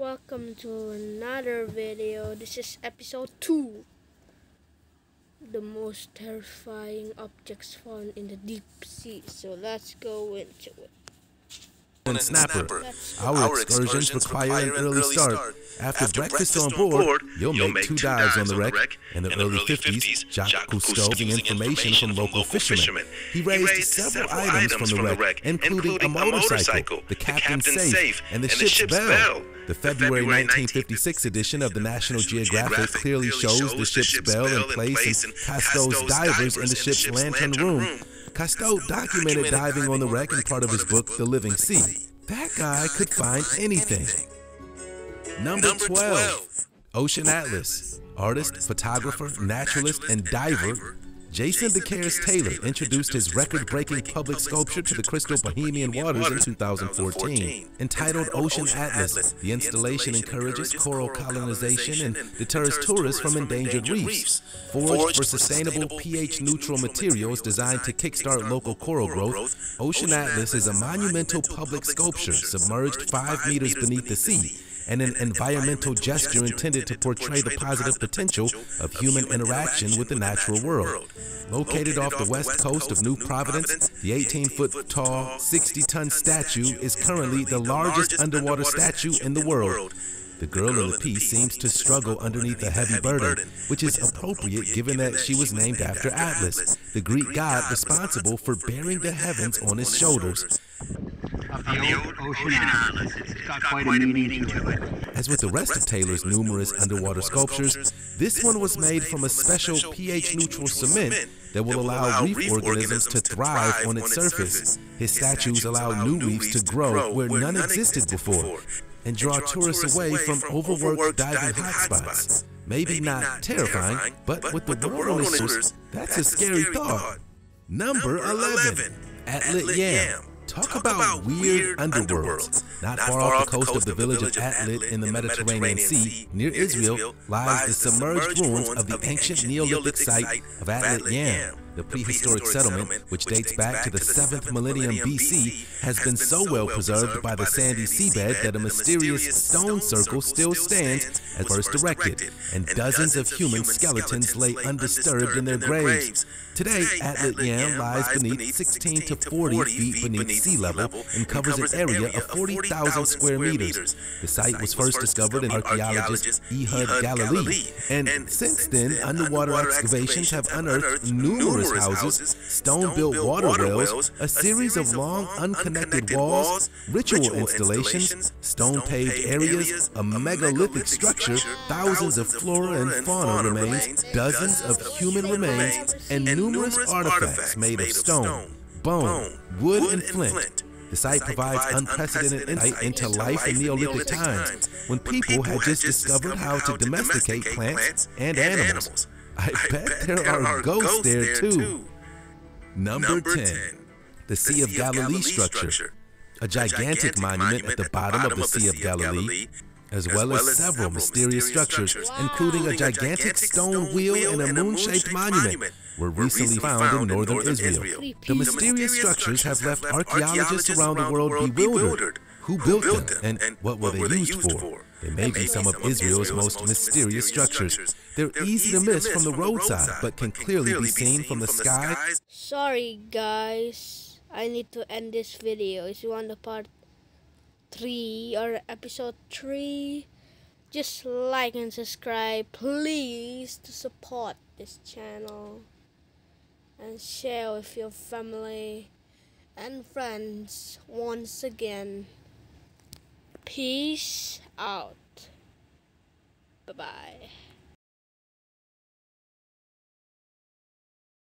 Welcome to another video. This is episode 2. The most terrifying objects found in the deep sea. So let's go into it. and snapper. Our, Our excursions, excursions require an early start. After, After breakfast, breakfast on board, board, you'll, you'll make, two dives on the wreck. wreck. In the In early early 50s, 50s, Jacques Jacques Cousteau, using information from local fishermen, he raised several items from the wreck, including a motorcycle, the captain's safe, and the ship's bell. The February 1956 edition of the National Geographic clearly shows the ship's bell in place and Cousteau's divers in the ship's lantern room. Cousteau documented diving on the wreck in part of his book, The Living Sea. That guy could find anything. Number Number 12. 12. Ocean Atlas. Artist, photographer, naturalist, and diver. Jason DeCaires Taylor introduced his record breaking public sculpture to the crystal Bahamian waters in 2014. Entitled Ocean Atlas, the installation encourages coral colonization and deters tourists from endangered reefs. Forged for sustainable pH neutral materials designed to kickstart local coral growth, Ocean Atlas is a monumental public sculpture submerged 5 meters beneath the sea and an environmental gesture intended to portray the positive potential of human interaction with the natural world. Located off the west coast of New Providence, the 18 foot tall, 60 ton statue is currently the largest underwater statue in the world. The girl in the piece seems to struggle underneath a heavy burden, which is appropriate given that she was named after Atlas, the Greek god responsible for bearing the heavens on his shoulders. Of the old ocean atlas. It's got quite a meaning to it. As with the rest of Taylor's numerous underwater sculptures, this one was made from a special pH neutral cement that will allow reef organisms to thrive on its surface. His statues allow new reefs to grow where none existed before and draw tourists away from overworked diving hotspots. Maybe not terrifying, but with the world on his shoulders, that's a scary thought. Number 11, Atlit Yam. Talk about weird underworlds. Not far off the coast of the village of Atlit in the Mediterranean Sea, near Israel, lies the submerged ruins of the ancient Neolithic site of Atlit Yam. The prehistoric settlement, which dates back to the 7th millennium BC, has been so well preserved by the sandy seabed that a mysterious stone circle still stands as first erected, and dozens of human skeletons lay undisturbed in their graves. Today, Atlit Yam lies beneath 16 to 40 feet beneath sea level and covers an area of 40,000 square meters. The site was first discovered in archaeologist Ehud Galili, and since then, underwater excavations have unearthed numerous houses, stone-built water wells, a series of long unconnected walls, ritual installations, stone-paved areas, a megalithic structure, thousands of flora and fauna remains, dozens of human remains, and numerous artifacts made of stone, bone, wood, and flint. The site provides unprecedented insight into life in Neolithic times, when people had just discovered how to domesticate plants and animals. I bet there are ghosts there too. Number 10. The Sea of Galilee structure. A gigantic monument at the bottom of the Sea of Galilee, as well as several mysterious structures, including a gigantic stone wheel and a moon-shaped monument, were recently found in northern Israel. The mysterious structures have left archaeologists around the world bewildered. Who built them and what were they used for? They may be some of Israel's most mysterious structures. They're easy to miss from the roadside, but can clearly be seen from the sky. Sorry guys, I need to end this video. If you want the part 3 or episode 3, just like and subscribe please to support this channel. And share with your family and friends once again. Peace out. Bye bye.